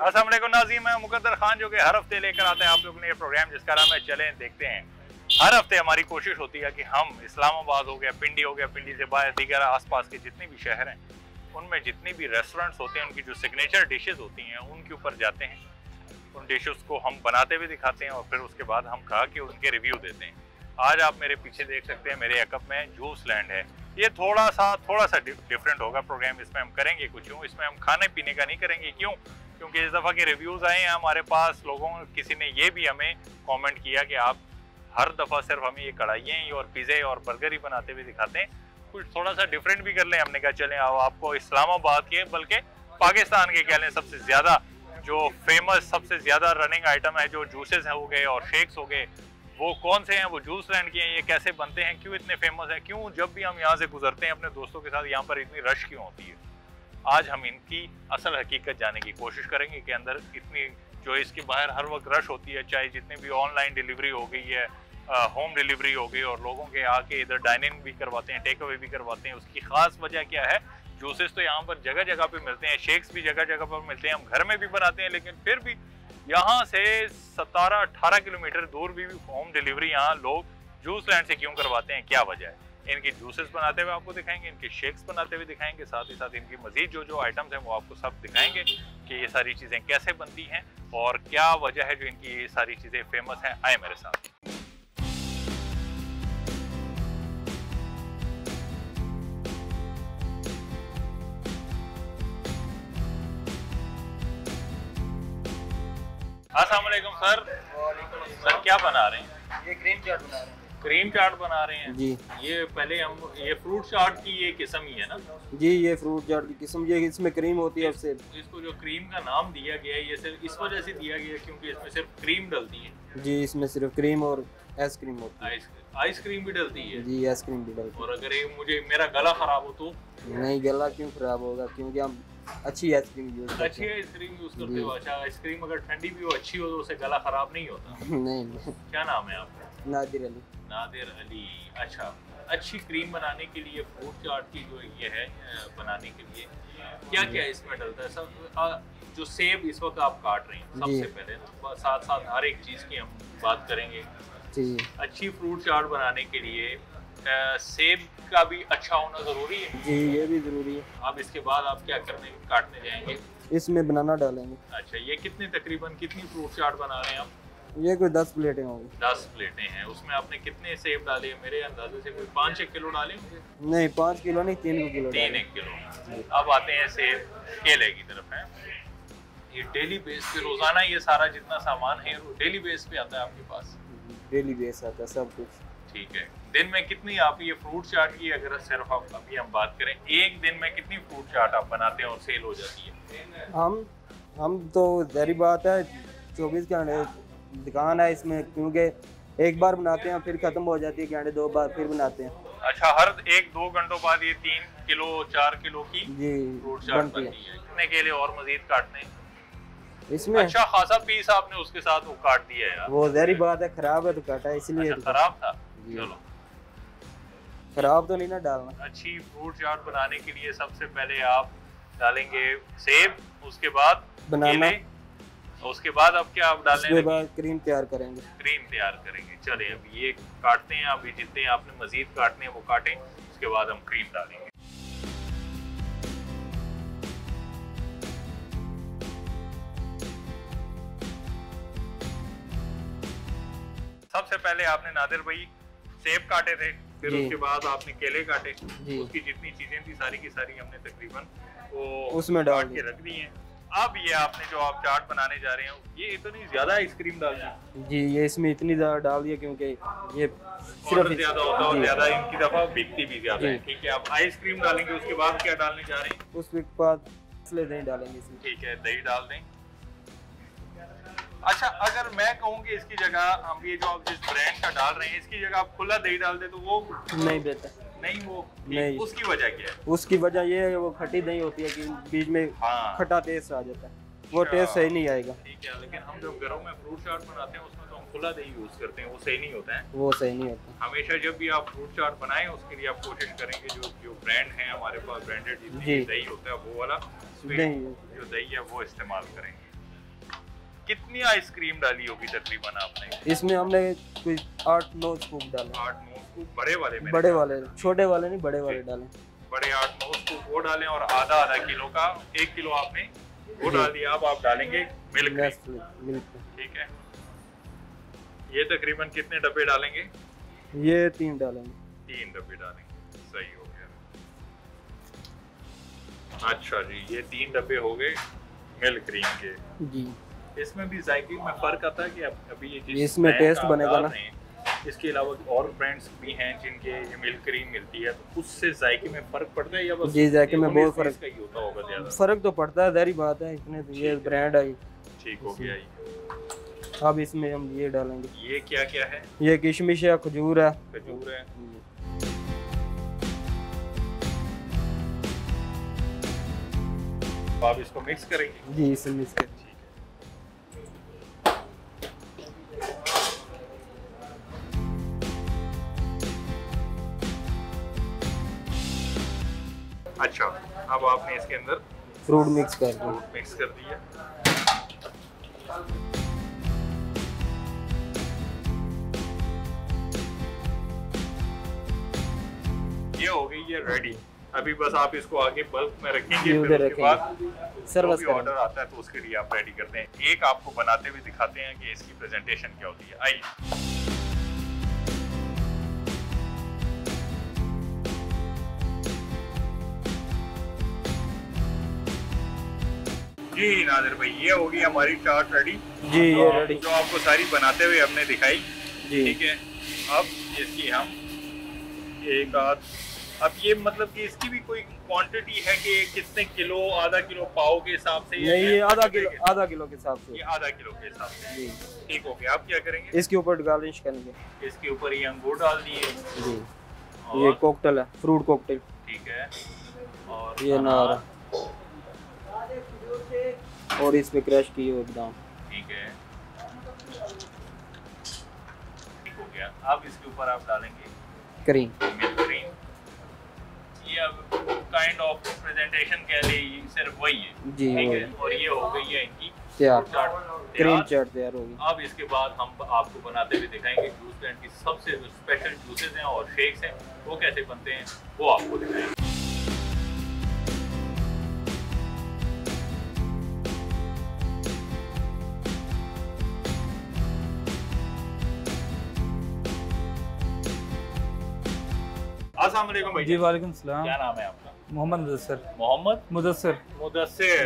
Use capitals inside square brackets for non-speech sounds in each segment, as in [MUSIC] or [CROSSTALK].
असलम नाजीम, मैं मुकदर खान जो कि हर हफ़्ते लेकर आते हैं आप लोगों ने ये प्रोग्राम जिसका नाम है चलें, देखते हैं। हर हफ़्ते हमारी कोशिश होती है कि हम इस्लामाबाद हो गया, पिंडी हो गया, पिंडी से बाहर, दीगर आसपास के जितने भी शहर हैं, उनमें जितनी भी रेस्टोरेंट्स होते हैं, उनकी जो सिग्नेचर डिशेज होती हैं, उनके ऊपर जाते हैं। उन डिशेस को हम बनाते हुए दिखाते हैं और फिर उसके बाद हम खा के उनके रिव्यू देते हैं। आज आप मेरे पीछे देख सकते हैं, मेरे एकअप में जूस लैंड है। ये थोड़ा सा थोड़ा सा डिफरेंट होगा प्रोग्राम इसमें हम करेंगे कुछ यूँ, इसमें हम खाने पीने का नहीं करेंगे। क्यों? क्योंकि इस दफ़ा के रिव्यूज़ आए हैं, हमारे पास लोगों, किसी ने ये भी हमें कमेंट किया कि आप हर दफ़ा सिर्फ़ हमें ये कढ़ाइयाँ और पिज़्ज़े और बर्गर ही बनाते हुए दिखाते हैं। कुछ थोड़ा सा डिफरेंट भी कर लें, हमने कहा चलें अब आपको इस्लामाबाद के, बल्कि पाकिस्तान के कह लें, सबसे ज़्यादा जो फ़ेमस सबसे ज़्यादा रनिंग आइटम है, जो जूसेस हो गए और शेक्स हो गए, वो कौन से हैं? वो जूस लैंड के हैं, ये कैसे बनते हैं? क्यों इतने फ़ेमस हैं? क्यों जब भी हम यहाँ से गुजरते हैं, अपने दोस्तों के साथ यहाँ पर इतनी रश क्यों होती है? आज हम इनकी असल हकीकत जाने की कोशिश करेंगे कि अंदर इतनी जो इसके बाहर हर वक्त रश होती है, चाहे जितने भी ऑनलाइन डिलीवरी हो गई है होम डिलीवरी हो गई और लोगों के आके इधर डाइनिंग भी करवाते हैं टेक अवे भी करवाते हैं, उसकी खास वजह क्या है? जूसेस तो यहाँ पर जगह जगह पे मिलते हैं शेक्स भी जगह जगह पर मिलते हैं, हम घर में भी बनाते हैं, लेकिन फिर भी यहाँ से सतारह, अठारह किलोमीटर दूर भी होम डिलीवरी यहाँ लोग जूस लैंड से क्यों करवाते हैं, क्या वजह है? इनकी जूसेस बनाते हुए आपको दिखाएँगे इनके शेक्स बनाते हुए दिखाएँगे साथ ही साथ इनकी मजीद जो जो आइटम्स हैं वो आपको सब दिखाएँगे कि ये सारी चीज़ें कैसे बनती हैं और क्या वजह है जो इनकी ये सारी चीज़ें फ़ेमस हैं। आए मेरे साथ। असलम सर। सर क्या बना रहे हैं? ये क्रीम चाट बना रहे हैं। क्रीम चाट बना रहे हैं। जी। ये पहले हम ये फ्रूट चाट की ये किस्म ही है ना? जी ये फ्रूट चाट की किस्म ये इसमें क्रीम होती है उससे। इसको जो क्रीम का नाम दिया गया है ये सिर्फ़ इस वजह से दिया गया है क्योंकि इसमें सिर्फ़ क्रीम डलती है। जी इसमें सिर्फ़ क्रीम और आइसक्रीम होती है। आइसक्रीम भी डलती है। जी आइसक्रीम भी डलती है। और अगर ये मुझे मेरा गला खराब हो तो? नहीं गला क्यों खराब होगा? क्योंकि हम अच्छी आइसक्रीम यूज़ अच्छी आइसक्रीम यूज़ करते हो अच्छा आइसक्रीम अगर ठंडी भी हो अच्छी हो तो उसे गला खराब नहीं होता। [LAUGHS] नहीं। क्या नाम है आपका? नादिर अली। नादिर अली अच्छा अच्छी क्रीम बनाने के लिए फ्रूट चाट की जो ये है बनाने के लिए क्या क्या इसमें डलता है? सब जो सेब इस वक्त आप काट रहे हैं सबसे पहले ना साथ साथ हर एक चीज़ की हम बात करेंगे। जी। अच्छी फ्रूट चाट बनाने के लिए सेब का भी अच्छा होना ज़रूरी है? जी ये भी ज़रूरी है। अब इसके बाद आप क्या करने काटने जाएँगे? इसमें बनाना डालेंगे। अच्छा ये कितने तकरीबन कितनी फ्रूट चाट बना रहे हैं आप? ये कोई दस प्लेटें होंगी। दस प्लेटें हैं। उसमें आपने कितने सेब डाले हैं? मेरे अंदाजे से कोई पाँच एक किलो डाले होंगे? नहीं पाँच किलो नहीं तीन किलो तीन एक किलो। अब आते हैं सेब केले की तरफ़ है। ये डेली बेस पे रोज़ाना ये सारा जितना सामान है डेली बेस पे आता है आपके पास? डेली बेस आता है सब कुछ। ठीक है। दिन में कितनी आप ये फ्रूट चाट की अगर सिर्फ़ आप अभी हम बात करें एक दिन में कितनी फ्रूट चाट आप बनाते हैं और सेल हो जाती है? हम हम तो जहरी बात है चौबीस घंटे दुकान है इसमें क्योंकि एक बार बनाते हैं फिर खत्म हो जाती है घंटे दो बार फिर बनाते हैं। अच्छा हर एक दो घंटों बाद ये तीन किलो चार किलो की जी फ्रूट चाट बनती है। कितने के लिए और मजीद काटने इसमें? अच्छा खासा पीस आपने उसके साथ वो काट दिया है वो जहरी बात है खराब है तो काटा इसलिए अच्छा, खराब था? चलो। खराब तो नहीं ना डालना। अच्छी फ्रूट चाट बनाने के लिए सबसे पहले आप डालेंगे सेब उसके बाद बनाना। उसके बाद अब क्या आप डालने उसके बाद क्रीम तैयार करेंगे। क्रीम तैयार करेंगे। चले अब ये काटते हैं अभी जितने आपने मजीद काटने हैं वो काटें उसके बाद हम क्रीम डालेंगे। सबसे पहले आपने नादिर भाई सेब काटे थे फिर उसके बाद आपने केले काटे। उसकी जितनी चीज़ें थी सारी की सारी हमने तकरीबन वो उसमें डाल के रख दी हैं। अब ये आपने जो आप चाट बनाने जा रहे हैं ये इतनी ज़्यादा आइसक्रीम डाल दी। जी ये इसमें इतनी ज़्यादा डाल दिया क्योंकि ये सिर्फ़ ज़्यादा होता है ज़्यादा इनकी दफ़ा बिकती भी ज़्यादा है ठीक है? आप आइसक्रीम डालेंगे उसके बाद क्या डालने जा रहे हैं? उसके बाद दही डालेंगे इसमें। ठीक है दही डाल दें। अच्छा अगर मैं कहूँ कि इसकी जगह हम ये जो आप जिस ब्रांड का डाल रहे हैं इसकी जगह आप खुला दही डाल दे तो वो नहीं बेहतर। नहीं वो नहीं। उसकी वजह क्या है। उसकी वजह ये है वो खट्टी दही होती है कि बीच में हाँ। खट्टा टेस्ट आ जाता है। वो टेस्ट अच्छा। सही नहीं आएगा। ठीक है लेकिन हम जब घरों में फ्रूट चाट बनाते हैं उसमें तो हम खुला दही यूज़ करते हैं वो सही नहीं होता है। वो सही नहीं होता। हमेशा जब भी आप फ्रूट चाट बनाएँ उसके लिए आप कोशिश करेंगे जो जो ब्रांड है हमारे पास ब्रांडेड दही होता है वो वाला जो दही है वो इस्तेमाल करेंगे कितनी आइसक्रीम डाली होगी तकरीबन आपने? इसमें हमने कोई आठ नौ स्कूप डाले। आठ नौ स्कूप बड़े वाले में बड़े वाले छोटे वाले नहीं बड़े वाले डाले। बड़े आठ नौ स्कूप वो डालें और आधा आधा किलो का एक किलो आपने वो डाल दिया अब आप डालेंगे मिल्क मिल्क ठीक है। ये तकरीबन कितने डब्बे डालेंगे? ये तीन डालेंगे। तीन डब्बे डालेंगे। सही हो गया। अच्छा जी ये तीन डब्बे हो गए मिल्क क्रीम के। जी। इसमें भी जायके में फ़र्क आता है कि अब अभी ये जिस इसमें आप बनेगा ना। इसके अलावा और ब्रांड्स भी हैं जिनके ये मिल्क क्रीम मिलती है तो उससे जायके में फ़र्क पड़ता है या बस जी, जायके में बहुत फर्क- का ही होता होगा ज़्यादा? फ़र्क तो पड़ता है जारी बात है इतने तो ये ब्रांड आई ठीक हो गया ये। अब इसमें हम ये डालेंगे। ये क्या क्या है? ये किशमिश है खजूर है। खजूर है। आप इसको मिक्स करेंगे? जी इसे मिक्स कर अच्छा अब आपने इसके अंदर फ्रूट मिक्स कर दो मिक्स कर दिया। ये हो गई ये रेडी अभी बस आप इसको आगे बल्क में रखेंगे फिर उसके बाद सर्विस जो ऑर्डर आता है तो उसके लिए आप रेडी करते हैं। एक आपको बनाते हुए दिखाते हैं कि इसकी प्रेजेंटेशन क्या होती है। आइए। जी नादिर भाई ये होगी हमारी चाट रेडी जी ये रेडी जो आपको सारी बनाते हुए हमने दिखाई जी। ठीक है? अब इसकी हम एक आध अब ये मतलब कि इसकी भी कोई क्वांटिटी है कि कितने किलो आधा किलो पाव के हिसाब से नहीं ये आधा किलो आधा किलो के हिसाब ये से आधा किलो के हिसाब से। जी। ठीक हो गया। आप क्या करेंगे? इसके ऊपर गार्निश करेंगे। इसके ऊपर ये अंगूर डाल दिए। जी। ये कॉकटेल है फ्रूट कॉकटेल ठीक है। और ये अनार, नार और इस पे क्रश किए हुए बादाम ठीक है। ठीक हो गया। अब इसके ऊपर आप डालेंगे करीम क्रीम ये अब काइंड ऑफ़ प्रेजेंटेशन कह ले ये सिर्फ़ वही है। जी ठीक है? और ये हो गई है इनकी तैयार। चाट क्रीम तैयार। चाट तैयार होगी। अब इसके बाद हम आपको बनाते हुए दिखाएँगे जूस ब्रांड की सबसे स्पेशल जूसेस हैं और शेक्स हैं। वो कैसे बनते हैं वो आपको दिखाएँगे। अस्सलाम वालेकुम जी वालेकुम सलाम। क्या नाम है आपका? मोहम्मद मुदस्सर। मोहम्मद? मुदस्सिर।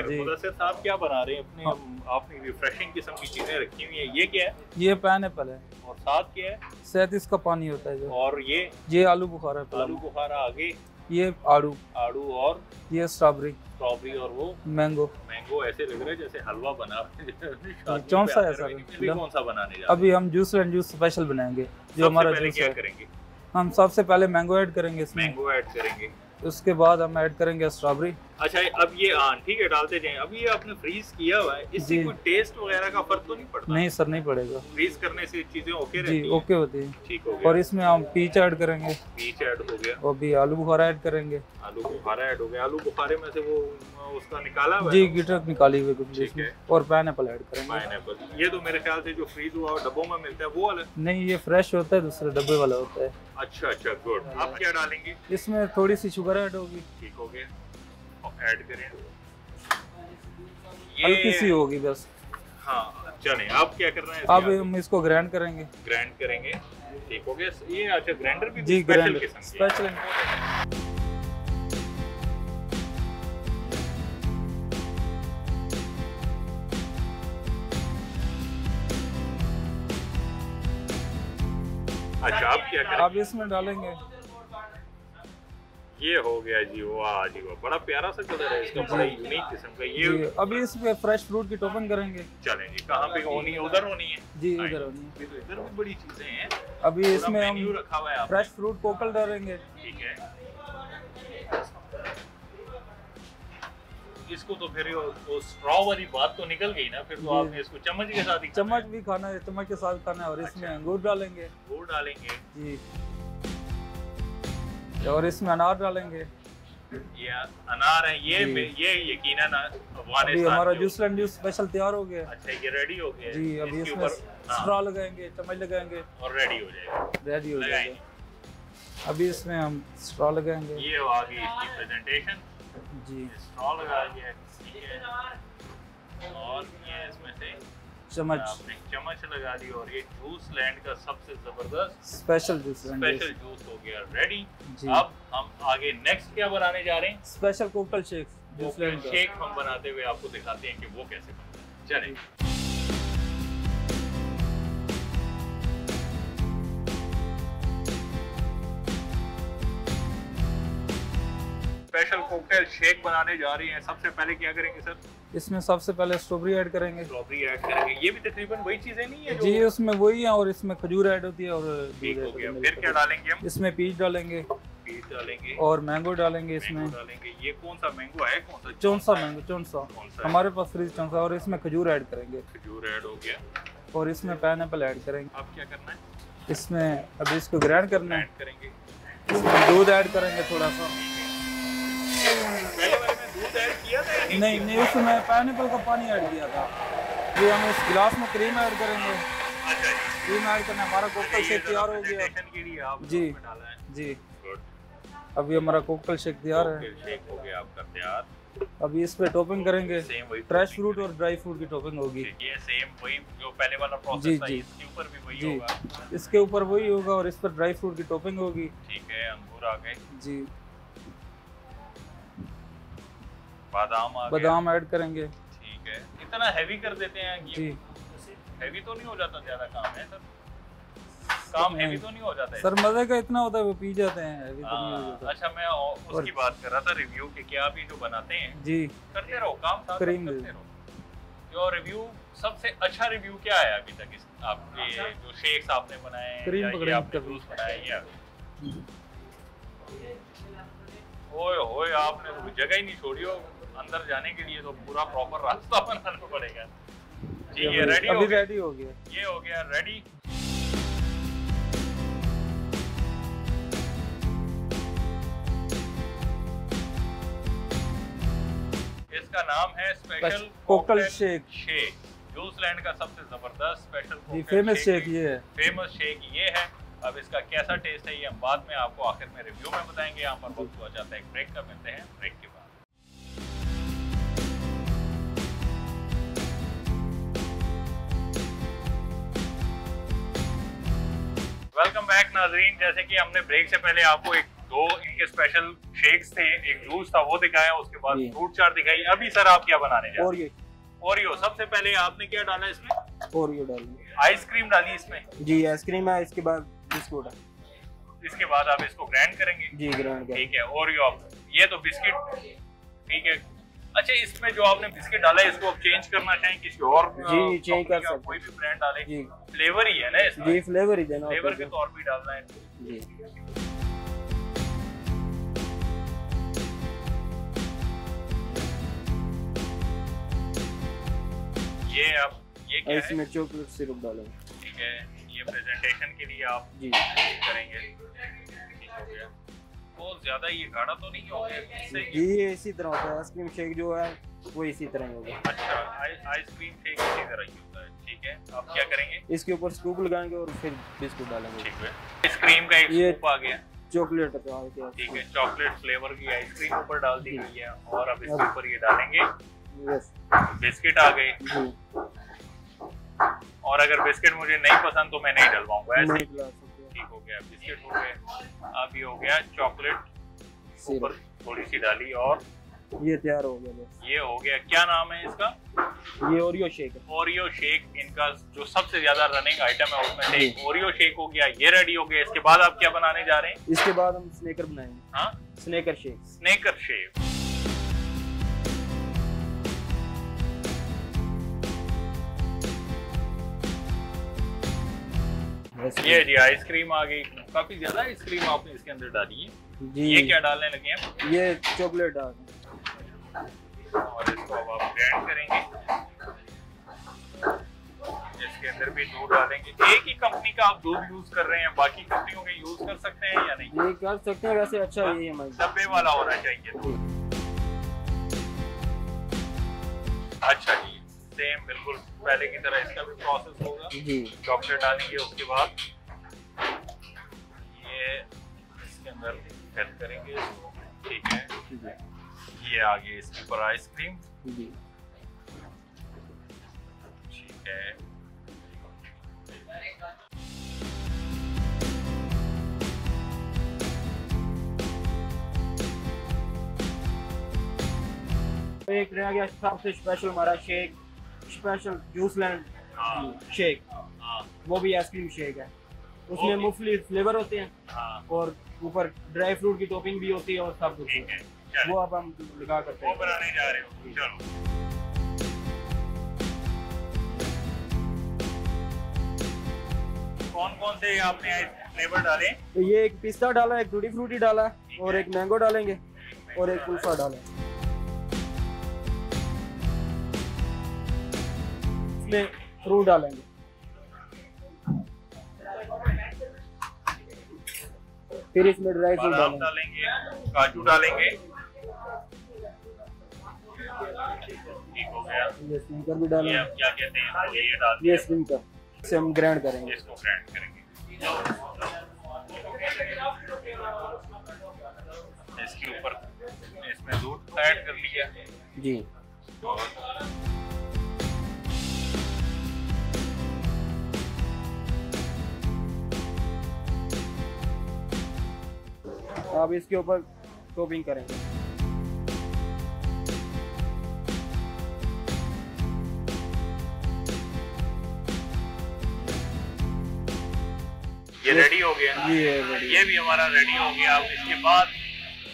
जी। मुदस्सिर साहब क्या बना रहे हैं? अपने आपने रिफ्रेशिंग किस्म की चीज़ें रखी हुई हैं। ये क्या है? ये पाइन एप्पल है। और साथ क्या है? सैंतीस का पानी होता है और ये? ये आलू बुखारा है आलू बुखारा आगे? ये आड़ू। आड़ू और? ये स्ट्रॉबेरी स्ट्रॉबेरी और वो? मैंगो मैंगो ऐसे लग रहा है जैसे हलवा बना [LAUGHS] शादियों कौन सा है सर? कौन सा बनाने अभी हम जूस एंड जूस स्पेशल बनाएँगे जो हमारा जूस करेंगे? हम सबसे पहले मैंगो ऐड करेंगे इसमें। मैंगो ऐड करेंगे। उसके बाद हम ऐड करेंगे स्ट्रॉबेरी अच्छा अब ये हाँ ठीक है डालते जाएँ। अब ये आपने फ्रीज किया हुआ है इससे कोई टेस्ट वगैरह का फ़र्क तो नहीं पड़ता? नहीं सर नहीं पड़ेगा। फ्रीज करने से चीज़ें ओके जी रहती हैं। ओके होती है। ठीक हो गया। और इसमें हम पीच ऐड करेंगे। बीच ऐड हो गया। और भी आलू बुखारा ऐड करेंगे। आलू बुखारा ऐड हो गया। आलू बुखारे में से वो उसका निकाला हुआ जी गिटर निकाली हुई कुछ ठीक है। और पाइन एप्पल ऐड करेंगे। पाइनएप्पल ये तो मेरे ख्याल से जो फ्रीज हुआ डब्बों में मिलता है वो वाला? नहीं ये फ्रेश होता है दूसरे डब्बे वाला होता है। अच्छा अच्छा गुड आप क्या डालेंगे? इसमें थोड़ी सी शुगर ऐड होगी। ठीक हो गया। ऐड करें। हल्की सी होगी बस। हाँ चलें आप क्या कर रहे हैं? अब हम इसको ग्राइंड करेंगे। ग्राइंड करेंगे। ठीक हो गया। ये अच्छा ग्राइंडर भी जी स्पेशल किस्म स्पेशल अच्छा आप क्या करें? अब इसमें डालेंगे। ये हो गया जी वाह जी वाह बड़ा प्यारा सा कलर है इसका बड़ा यूनिक किस्म का ये। अभी इसमें फ्रेश फ्रूट की टोपन करेंगे। चलें जी कहाँ पे होनी है? उधर होनी है? जी हाँ, इधर होनी अभी तो इधर भी बड़ी चीज़ें हैं। अभी इसमें हम रखा हुआ है फ्रेश फ्रूट कोकल डालेंगे। ठीक है। इसको तो फिर वो- स्ट्रॉ वाली बात तो निकल गई ना फिर तो आपने इसको चम्मच के साथ ही चम्मच है। भी खाना है चम्मच के साथ खाना है और इसमें अच्छा। अंगूर डालेंगे। अंगूर डालेंगे। जी। और इसमें अनार डालेंगे। ये अनार है ये। ये यकीनन अभी हमारा जूस एंड जूस स्पेशल तैयार हो गया अच्छा ये रेडी हो गया जी अभी इसमें हाँ, स्ट्रॉ लगाएँगे चम्मच लगाएँगे। और रेडी हो जाएगा। रेडी हो जाएगा। अभी इसमें हम स्ट्रॉ लगाएँगे। ये आ गई इसकी प्रेजेंटेशन जी। स्टॉल लगा दिया ठीक है। और ये इसमें से चम्मच आपने चम्मच लगा दी और ये जूस लैंड का सबसे ज़बरदस्त स्पेशल जूस स्पेशल जूस। हो गया। रेडी अब हम आगे नेक्स्ट क्या बनाने जा रहे हैं? स्पेशल कोकल शेक जूस लैंड शेक हम बनाते हुए आपको दिखाते हैं कि वो कैसे बनता है। चलें। स्पेशल कोकटेल शेक बनाने जा रही हैं। सबसे पहले क्या करेंगे सर? इसमें सबसे पहले स्ट्रॉबेरी ऐड करेंगे। स्ट्रॉबेरी ऐड करेंगे। ये भी तकरीबन वही चीज़ें नहीं है जो जी उसमें वही है और इसमें खजूर ऐड होती है और ठीक हो गया। फिर क्या डालेंगे हम? इसमें पीच डालेंगे। पीस डालेंगे। और मैंगो डालेंगे इसमें। डालेंगे। ये कौन सा मैंगो है? कौन सा चौंसा मैंगो चौंसा। कौन सा हमारे पास फ्रीज चौंसा और इसमें खजूर ऐड करेंगे। खजूर ऐड हो गया। और इसमें पाइन ऐड करेंगे। अब क्या करना है? इसमें अभी इसको ग्राइंड करना है। ऐड करेंगे। दूध ऐड करेंगे थोड़ा सा पहले वाले में दूध ऐड किया था या नहीं नहीं उसमें पाइन का पानी ऐड किया था। ये हम इस गिलास में क्रीम ऐड करेंगे। क्रीम ऐड करना हमारा कोकटल शेक तैयार हो गया। जी। जी। अभी हमारा कोकटल शेक तैयार है। शेक हो गया आपका तैयार। अभी इस पे टॉपिंग करेंगे। फ्रेश फ्रूट और ड्राई फ्रूट की टॉपिंग होगी। ये सेम वही जो पहले वाला जी, प्रोसेस था जी। इसके ऊपर भी वही जी। होगा। इसके ऊपर वही होगा और इस पर ड्राई फ्रूट की टॉपिंग होगी। ठीक है अंगूर आ गए। जी। बादाम आ बादाम ऐड करेंगे। ठीक है। इतना हैवी कर देते हैं जी। हैवी तो नहीं हो जाता ज़्यादा काम है सर। काम हैवी तो नहीं हो जाता है। सर मज़े का इतना होता है वो पी जाते हैं अभी तो नहीं हो हाँ, जाता। अच्छा मैं उसकी बात कर रहा था रिव्यू के क्या आप ये जो बनाते हैं जी। करते रहो काम साथ करते रहो। जो रिव्यू सबसे अच्छा रिव्यू क्या आया अभी तक इस आपके जो शेक्स आपने बनाए हैं करीम या आपने। जूस बनाए या ओए होए आपने तो जगह ही नहीं छोड़ी हो अंदर जाने के लिए तो पूरा प्रॉपर रास्ता बनाना पड़ेगा। ठीक है रेडी हो अभी रेडी हो गया। ये हो गया रेडी इसका नाम है special cocktail shake shake juice का सबसे ज़बरदस्त स्पेशल जी फ़ेमस शेक ये है। फ़ेमस शेक ये है। अब इसका कैसा टेस्ट है ये हम बाद में आपको आखिर में रिव्यू में बताएँगे। यहाँ पर वक्त हुआ जाता है एक ब्रेक का मिलते हैं ब्रेक के वेलकम बैक नाजरीन जैसे कि हमने ब्रेक से पहले आपको एक दो इनके स्पेशल शेक्स थे एक जूस था वो दिखाया उसके बाद फ्रूट चाट दिखाई। अभी सर आप क्या बनाने जा और रहे ये हैं? ओरियो सबसे पहले आपने क्या डाला इसमें? और ये डालेंगे आइसक्रीम डाली इसमें। जी आइसक्रीम है इसके बाद बिस्कुट है। इसके बाद आप इसको ग्राइंड करेंगे। जी ग्राइंड ठीक है ओरियो आप। ये तो बिस्किट ठीक है अच्छा इसमें जो आपने बिस्किट डाला है इसको आप चेंज करना चाहें किसी और जी, change कर सकते कोई भी ब्रांड डाले जी। फ्लेवर ही है ना इसमें? जी फ्लेवर ही देना फ्लेवर के तौर पे डालना है। जी। ये आप ये क्या है? इसमें चॉकलेट सिरप डालेंगे ठीक है ये प्रेजेंटेशन के लिए आप जी। करेंगे। ठीक हो गया। बहुत ज़्यादा ये गाढ़ा तो नहीं हो। गया ये इसी तरह होता है आइसक्रीम शेक जो है वो इसी तरह ही होगा। अच्छा आइसक्रीम शेक इसी तरह ही होता है ठीक है? आप क्या करेंगे? इसके ऊपर स्कूप लगाएँगे और फिर बिस्कुट डालेंगे। ठीक है। आइसक्रीम का एक ये- स्कूप आ गया। चॉकलेट का आ गया ठीक है चॉकलेट फ्लेवर की आइसक्रीम ऊपर डाल दी गई है और अब इसके ऊपर ये डालेंगे। यस। बिस्किट आ गए। और अगर बिस्किट मुझे नहीं पसंद तो मैं नहीं डलवाऊँगा ऐसे ठीक हो गया बिस्किट हो गए अब ये हो गया चॉकलेट ऊपर थोड़ी सी डाली और ये तैयार हो गया ये हो गया। क्या नाम है इसका? ये ओरियो शेक ओरियो शेक इनका जो सबसे ज़्यादा रनिंग आइटम है उसमें से एक ओरियो शेक हो गया। ये रेडी हो गया इसके बाद आप क्या बनाने जा रहे हैं? इसके बाद हम स्नेकर बनाएँगे। हाँ? स्नेकर शेक स्नेकर शेक ये जी आइसक्रीम आ गई। काफ़ी ज़्यादा आइसक्रीम आपने इसके अंदर डाली है। जी। ये क्या डालने लगे हैं? ये चॉकलेट डाल। और इसको अब आप ग्राइंड करेंगे। इसके अंदर भी दूध डालेंगे। एक ही कंपनी का आप दूध यूज़ कर रहे हैं बाकी कंपनियों के यूज़ कर सकते हैं या नहीं? ये कर सकते हैं वैसे अच्छा यही है डब्बे वाला होना चाहिए। अच्छा जी सेम बिल्कुल। पहले की तरह इसका भी प्रोसेस होगा। चॉकलेट डालेंगे उसके बाद ये इसके अंदर फिल करेंगे इसको। ठीक है। ये आ गई इसके ऊपर आइसक्रीम ठीक है। एक रह गया सबसे स्पेशल हमारा शेक। स्पेशल जूस लैंड हाँ। शेक वो भी आइसक्रीम शेक है। उसमें। मुफ्तलिफ फ्लेवर होते हैं हाँ। और ऊपर ड्राई फ्रूट की टॉपिंग भी होती है और सब कुछ है। वो अब हम लगा करते हैं। बनाने जा रहे हो। चलो। कौन कौन से आपने फ्लेवर डाले? तो ये एक पिस्ता डाला एक टूटी फ्रूटी डाला और एक मैंगो डालेंगे और एक कुल्फा डाला। इसमें फ्रूट डालेंगे। फिर इसमें ड्राई फ्रूट डालेंगे। काजू डालेंगे। ठीक हो गया। ये स्प्रिंकर भी डालेंगे। क्या कहते हैं ये डाल ये स्प्रिंकर इसे हम ग्राइंड करेंगे। इसको ग्राइंड करेंगे। इसके ऊपर इसमें दूध ऐड कर लिया। जी। अब इसके ऊपर टॉपिंग करेंगे। ये रेडी हो गया ये ये भी हमारा रेडी हो गया। अब इसके बाद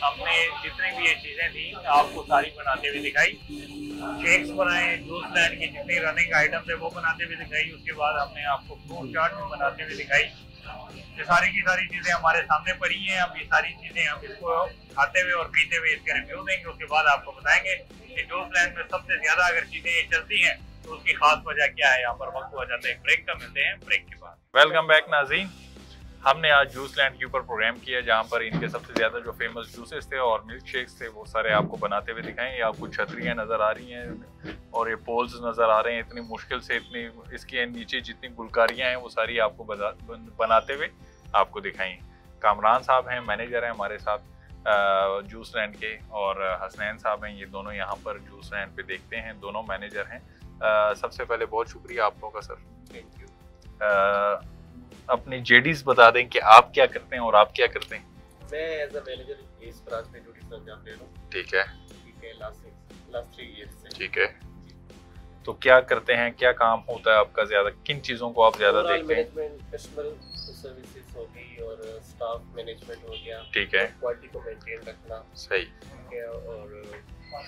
हमने जितनी भी ये चीज़ें थी आपको सारी बनाते हुए दिखाई। शेक्स बनाए जूस लैंड की जितनी रनिंग आइटम थे वो बनाते हुए दिखाई। उसके बाद हमने आपको फ्रूट चाट भी बनाते हुए दिखाई। ये सारी की सारी चीज़ें हमारे सामने पड़ी हैं। अब ये सारी चीज़ें हम इसको खाते हुए और पीते हुए इसके रिव्यू देंगे। उसके बाद आपको बताएँगे कि जो प्लान में सबसे ज़्यादा अगर चीज़ें चलती हैं तो उसकी खास वजह क्या है? यहाँ पर वक्त हो जाता है। ब्रेक का मिलते हैं। ब्रेक के बाद। वेलकम बैक नाजीन। हमने आज जूस लैंड के ऊपर प्रोग्राम किया जहाँ पर इनके सबसे ज़्यादा जो फ़ेमस जूसेस थे और मिल्क शेक्स थे वो सारे आपको बनाते हुए दिखाएँ। ये आपको छतरियाँ नज़र आ रही हैं और ये पोल्स नज़र आ रहे हैं इतनी मुश्किल से इतनी इसके नीचे जितनी गुलकारियाँ हैं वो सारी आपको बनाते हुए आपको दिखाई कामरान साहब हैं मैनेजर हैं हमारे साथ जूस लैंड के और हसनैन साहब हैं ये दोनों यहाँ पर जूस लैंड पे देखते हैं दोनों मैनेजर हैं। सबसे पहले बहुत शुक्रिया आप लोगों का सर। थैंक यू अपनी जेडीज बता दें कि आप क्या करते हैं और आप क्या करते हैं। मैं एज अ मैनेजर इस ब्रांच में ड्यूटी दे रहा हूँ ठीक है। ठीक है लास्ट लास्ट थ्री से। ठीक है। तो क्या करते हैं क्या काम होता है आपका ज़्यादा? किन चीज़ों को आप ज़्यादा देखते हैं? मैनेजमेंट कस्टमर सर्विसेज़ हो गई और स्टाफ मैनेजमेंट हो गया। ठीक है। क्वालिटी को मेंटेन रखना। सही। और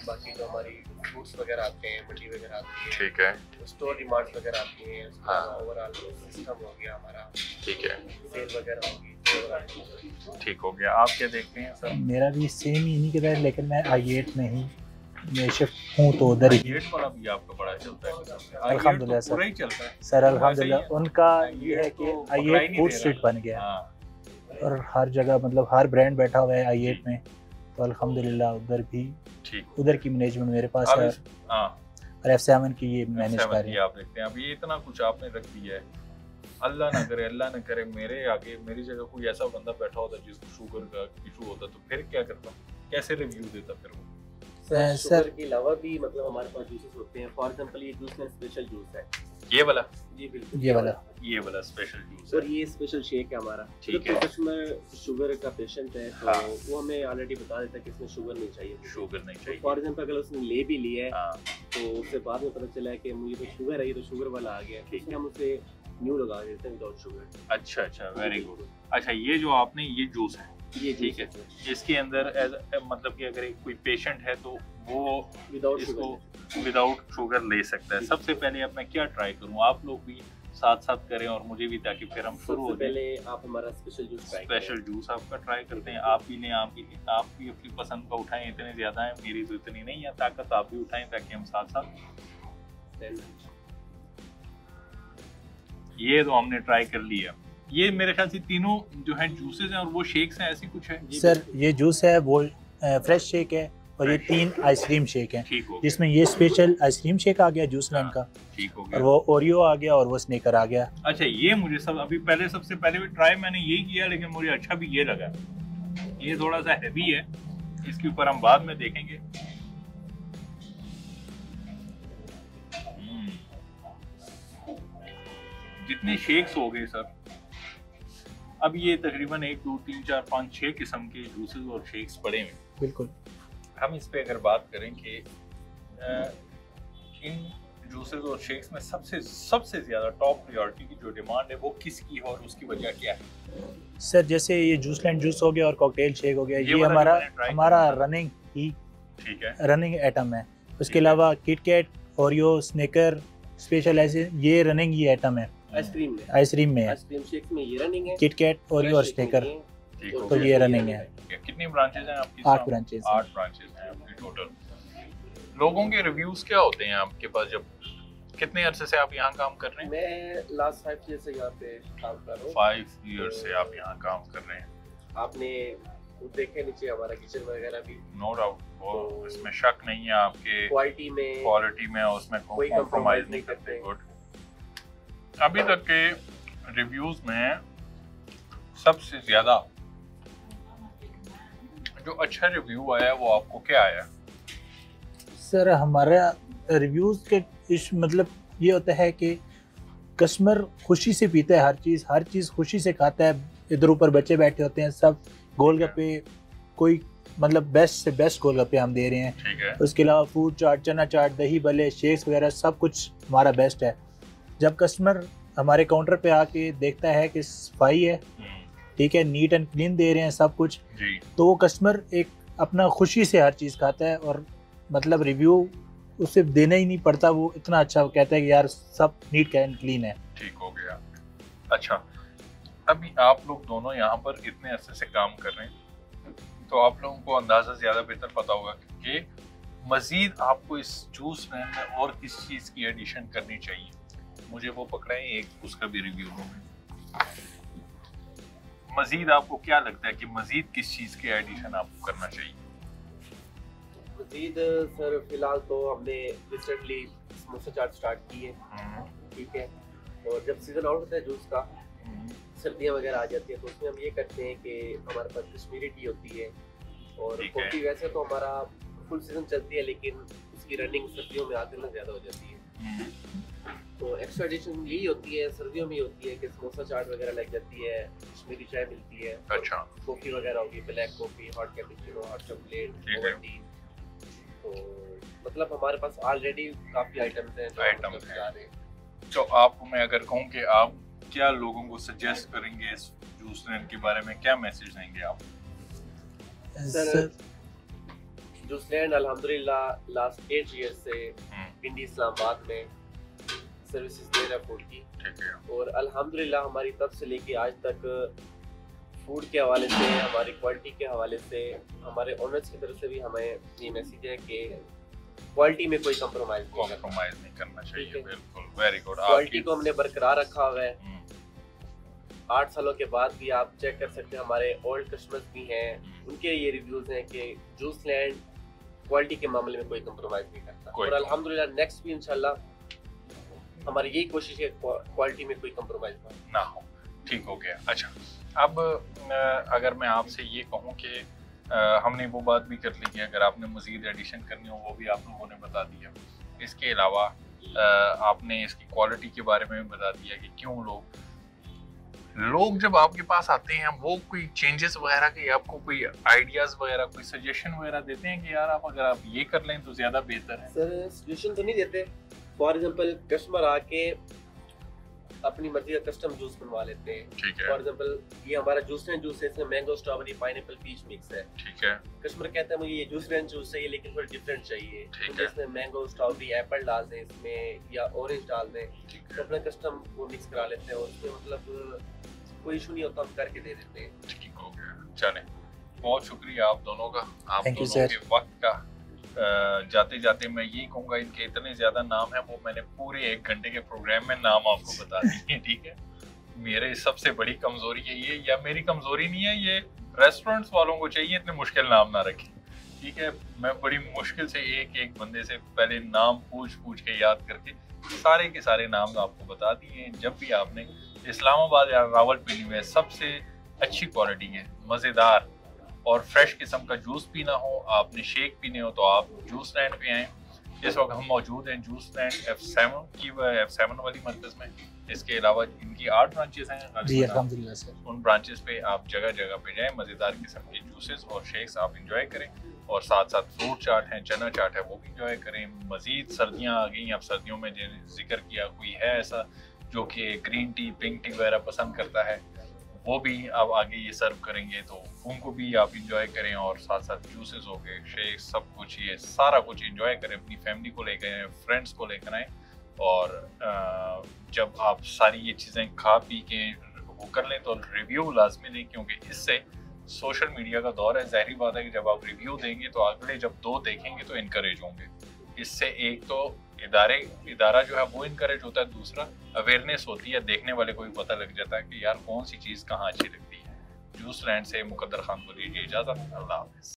बाकी जो हमारी फूड्स वगैरह आते हैं मंडी वगैरह आती है ठीक है। स्टोर डिमांड्स वगैरह आती हैं हाँ। ओवरऑल सिस्टम हो गया हमारा। ठीक है। सेल वगैरह होगी ठीक हो गया। आप क्या देखते हैं सर? मेरा भी सेम ही नहीं है लेकिन मैं आई एट में ही मैं शिफ्ट हूँ तो उधर ही। गेट वाला भी आपका बड़ा चलता है। अल्हम्दुलिल्लाह तो सर। ही चलता है। सर अल्हम्दुलिल्लाह उनका ये है तो कि आई एट फ़ूड स्ट्रीट बन गया। हाँ। और हर जगह मतलब हर ब्रांड बैठा हुआ है आई एट में तो अल्हम्दुलिल्लाह उधर भी उधर की मैनेजमेंट मेरे पास है। हाँ। और एफ़ सेवन की ये मैनेज कर रही है। आप देखते हैं। अब ये इतना कुछ आपने रख दिया है। अल्लाह ना करे अल्लाह ना करे मेरे आगे मेरी जगह कोई ऐसा बंदा बैठा होता जिसको शुगर का इशू होता तो फिर क्या करता कैसे रिव्यू देता फिर वो? सर- शुगर के अलावा भी मतलब हमारे पास जूसेस होते हैं। फॉर एग्जांपल ये जूस में स्पेशल जूस है। ये वाला? जी बिल्कुल। ये वाला। ये वाला स्पेशल जूस और ये स्पेशल शेक है हमारा। ठीक है। कस्टमर शुगर का पेशेंट है तो हाँ। वो हमें ऑलरेडी बता देता है कि इसमें शुगर नहीं चाहिए। शुगर नहीं चाहिए। फॉर एग्जांपल अगर उसने ले भी लिया है हाँ। तो उससे बाद में पता चला है कि मुझे तो शुगर है ये तो शुगर वाला आ गया ठीक। है हम उसे न्यू लगा देते हैं विदाउट शुगर अच्छा अच्छा वेरी गुड अच्छा ये जो आपने ये जूस है ये ठीक है। इसके अंदर एज मतलब कि अगर एक कोई पेशेंट है तो वो विदाउट इसको विदाउट शुगर ले सकता है। सबसे पहले अब मैं क्या ट्राई करूँ? आप लोग भी साथ साथ करें और मुझे भी ताकि फिर हम शुरू हो जाए। पहले आप हमारा स्पेशल जूस स्पेशल जूस आपका ट्राई करते हैं। आप भी लें आप भी आप भी अपनी पसंद का उठाएँ इतने ज़्यादा है मेरी तो इतनी नहीं है ताकत आप भी उठाएँ ताकि हम साथ साथ ये तो हमने ट्राई कर लिया। ये मेरे ख्याल से तीनों जो है जूसेस हैं और वो शेक्स हैं ऐसी कुछ है? सर ये जूस है वो फ्रेश शेक है और ये तीन आइसक्रीम शेक है। हो गया। जिसमें ये स्पेशल आइसक्रीम शेक आ गया जूस लैंड का ठीक हो और वो ओरियो आ गया और वो स्नेकर आ गया। अच्छा ये मुझे सब अभी पहले सबसे पहले भी ट्राई मैंने यही किया लेकिन मुझे अच्छा भी ये लगा। ये थोड़ा सा हैवी है। इसके ऊपर हम बाद में देखेंगे। हम्म। जितने शेक्स हो गए सर। अब ये तकरीबन एक दो तीन चार पाँच छः किस्म के जूसेस और शेक्स पड़े हुए हैं। बिल्कुल। हम इस पर अगर बात करें कि इन जूसेस और शेक्स में सबसे सबसे ज़्यादा टॉप प्रायोरिटी की जो डिमांड है वो किसकी है और उसकी वजह क्या है? सर जैसे ये जूस लैंड जूस हो गया और कॉकटेल शेक हो गया ये ये, हमारा हमारा रनिंग ही ठीक है। रनिंग आइटम है। उसके अलावा किटकैट ओरियो स्नेकर स्पेशल ऐसे ये रनिंग ही आइटम है। आइसक्रीम में। आइसक्रीम में आइसक्रीम शेक्स में ये रनिंग है। किटकैट और Fresh शेक स्नेकर में ये ठीक और हो तो ये रनिंग है। कितनी ब्रांचेस हैं आपकी आठ? ब्रांचेस आठ ब्रांचेस हैं आपकी टोटल लोगों के रिव्यूज़ क्या होते हैं आपके पास जब कितने अरसे से आप यहाँ काम कर रहे हैं? मैं लास्ट फाइव ईयर से यहाँ पे काम कर रहा हूँ। फाइव ईयर से आप यहाँ काम कर रहे हैं। आपने देखे नीचे हमारा किचन वगैरह भी। नो डाउट वो इसमें शक नहीं है आपके क्वालिटी में क्वालिटी में उसमें कोई कॉम्प्रोमाइज नहीं करते। गुड अभी तक के रिव्यूज़ में सबसे ज़्यादा जो अच्छा रिव्यू आया वो आपको क्या आया? सर हमारा रिव्यूज़ के इस मतलब ये होता है कि कस्टमर खुशी से पीता है हर चीज़ हर चीज़ खुशी से खाता है इधर ऊपर बच्चे बैठे होते हैं सब गोलगप्पे कोई मतलब बेस्ट से बेस्ट गोलगप्पे हम दे रहे हैं। ठीक है। उसके अलावा फ्रूट चाट चना चाट दही भले शेक्स वगैरह सब कुछ हमारा बेस्ट है। जब कस्टमर हमारे काउंटर पे आके देखता है कि सफ़ाई है ठीक है नीट एंड क्लीन दे रहे हैं सब कुछ जी। तो वो कस्टमर एक अपना खुशी से हर चीज़ खाता है और मतलब रिव्यू उसे देना ही नहीं पड़ता वो इतना अच्छा कहता है कि यार सब नीट एंड क्लीन है। ठीक हो गया। अच्छा अभी आप लोग दोनों यहाँ पर इतने अरसे से काम कर रहे हैं तो आप लोगों को अंदाज़ा ज़्यादा बेहतर पता होगा कि मज़ीद आपको इस जूस में और किस चीज़ की एडिशन करनी चाहिए। मुझे वो पकड़ाएँ एक उसका भी रिव्यू हो मज़ीद आपको क्या लगता है कि मज़ीद किस चीज़ की एडिशन आपको करना चाहिए? मजीद सर फ़िलहाल तो हमने रिसेंटली समोसा चाट स्टार्ट की है हम्म, ठीक है? और जब सीज़न आउट होता है जूस का हम्म, सर्दियाँ वगैरह आ जाती है तो उसमें हम ये करते हैं कि हमारे पास कश्मीरी टी होती है और कॉफ़ी वैसे तो हमारा फुल सीज़न चलती है लेकिन उसकी रनिंग सर्दियों में आकर ना ज़्यादा हो जाती है। हम्म, तो एक्स्ट्रा एडिशन यही होती है सर्दियों में होती है कि समोसा चाट वगैरह लग जाती है कश्मीरी चाय मिलती है। अच्छा। कॉफ़ी वगैरह होगी black coffee hot cappuccino hot chocolate तो मतलब हमारे पास ऑलरेडी काफ़ी आइटम्स हैं जो मतलब हैं। जा रहे हैं। तो आपको मैं अगर कहूँ कि आप क्या लोगों को सजेस्ट करेंगे इस जूस लैंड के बारे में? क्या मैसेज देंगे आप? सर, सर जो अल्हम्दुलिल्लाह लास्ट एट ईयर से हम्म, इस्लामाबाद में सर्विसेज़ दे रहा है फ़ूड की। और अल्हम्दुलिल्लाह हमारी तब से लेके आज तक फ़ूड के हवाले से हमारी क्वालिटी के हवाले से हमारे ओनर्स की तरफ़ से भी हमें ये मैसेज है कि क्वालिटी में कोई कंप्रोमाइज़ नहीं करना नहीं करना चाहिए बिल्कुल। वेरी गुड क्वालिटी को हमने बरकरार रखा हुआ है। हम्म, आठ सालों के बाद भी आप चेक कर सकते हैं हमारे ओल्ड कस्टमर्स भी हैं। उनके ये रिव्यूज़ हैं कि जूस लैंड क्वालिटी के मामले में कोई कम्प्रोमाइज नहीं करता। और अल्हम्दुलिल्लाह नेक्स्ट भी इंशाल्लाह हमारी यही कोशिश है क्वालिटी में कोई कंप्रोमाइज ना हो। ठीक हो गया। अच्छा अब अगर मैं आपसे ये कहूँ कि हमने वो बात भी कर ली कि अगर आपने मज़ीद एडिशन करनी हो वो भी आप लोगों ने बता दिया। इसके अलावा आपने इसकी क्वालिटी के बारे में भी बता दिया कि क्यों लोग लोग जब आपके पास आते हैं वो कोई चेंजेस वगैरह के आपको कोई आइडियाज़ वगैरह कोई सजेशन वगैरह देते हैं कि यार आप अगर आप ये कर लें तो ज़्यादा बेहतर है? सर सजेशन तो नहीं देते। फॉर एग्जांपल कस्टमर आके अपनी मर्ज़ी का कस्टम जूस बनवा लेते हैं। फॉर एग्जांपल ये हमारा जूस है जूस है इसमें mango strawberry pineapple peach mix है। ठीक है। कस्टमर कहता है मुझे ये जूस रेंज जूस चाहिए लेकिन थोड़ा डिफरेंट चाहिए। मुझे इसमें मैंगो स्ट्रॉबेरी एप्पल डाल दें इसमें या ऑरेंज डाल दें तो अपना कस्टम वो मिक्स करा लेते हैं और उसमें मतलब कोई इशू नहीं होता हम करके दे देते हैं। ठीक हो गया। चले। बहुत शुक्रिया आप दोनों का। आप दोनों के वक्त का जाते जाते मैं यही कहूँगा, इनके इतने ज़्यादा नाम हैं, वो मैंने पूरे एक घंटे के प्रोग्राम में नाम आपको बता दिए ठीक है? मेरे सबसे बड़ी कमज़ोरी है, या मेरी कमज़ोरी नहीं है, ये रेस्टोरेंट्स वालों को चाहिए, इतने मुश्किल नाम ना रखें, ठीक है? मैं बड़ी मुश्किल से एक एक बंदे से पहले नाम पूछ पूछ के याद करके सारे के सारे नाम आपको बता दिए जब भी आपने इस्लामाबाद या रावलपिंडी में सबसे अच्छी क्वालिटी है, मज़ेदार और फ्रेश किस्म का जूस पीना हो आपने शेक पीने हो तो आप जूस लैंड पे आएँ। इस वक्त हम मौजूद हैं जूस लैंड एफ़ सेवन की एफ़ सेवन वाली मरकज़ में। इसके अलावा इनकी आठ ब्रांचेस हैं जी अलहमदिल्ला सर। उन ब्रांचेस पे आप जगह जगह पे जाएँ मज़ेदार किस्म के जूसेस और शेक्स आप इंजॉय करें। और साथ साथ फ्रूट चाट है चना चाट है वो भी इंजॉय करें। मज़ीद सर्दियाँ आ गई अब सर्दियों में ज़िक्र किया कोई है ऐसा जो कि ग्रीन टी पिंक टी वगैरह पसंद करता है। वो भी आप आगे ये सर्व करेंगे तो उनको भी आप इंजॉय करें और साथ साथ जूसेस हो गए शेक सब कुछ, ये सारा कुछ इंजॉय करें, अपनी फैमिली को लेकर आए फ्रेंड्स को लेकर आएँ और जब आप सारी ये चीज़ें खा पी के वो कर लें तो रिव्यू लाजमी दें क्योंकि इससे सोशल मीडिया का दौर है। जहरी बात है कि जब आप रिव्यू देंगे तो अगले जब दो देखेंगे तो इनक्रेज होंगे। इससे एक तो इदारे, इदारा जो है, वो इनकरेज होता है, दूसरा अवेयरनेस होती है, देखने वाले को भी पता लग जाता है कि यार कौन सी चीज़ कहाँ अच्छी लगती है। जूस लैंड से मुकद्दर खान को दीजिए इजाज़त, अल्लाह हाफिज़।